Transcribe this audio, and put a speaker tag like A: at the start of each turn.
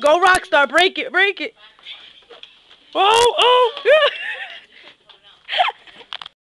A: Go Rockstar, break it, break it. Oh, oh.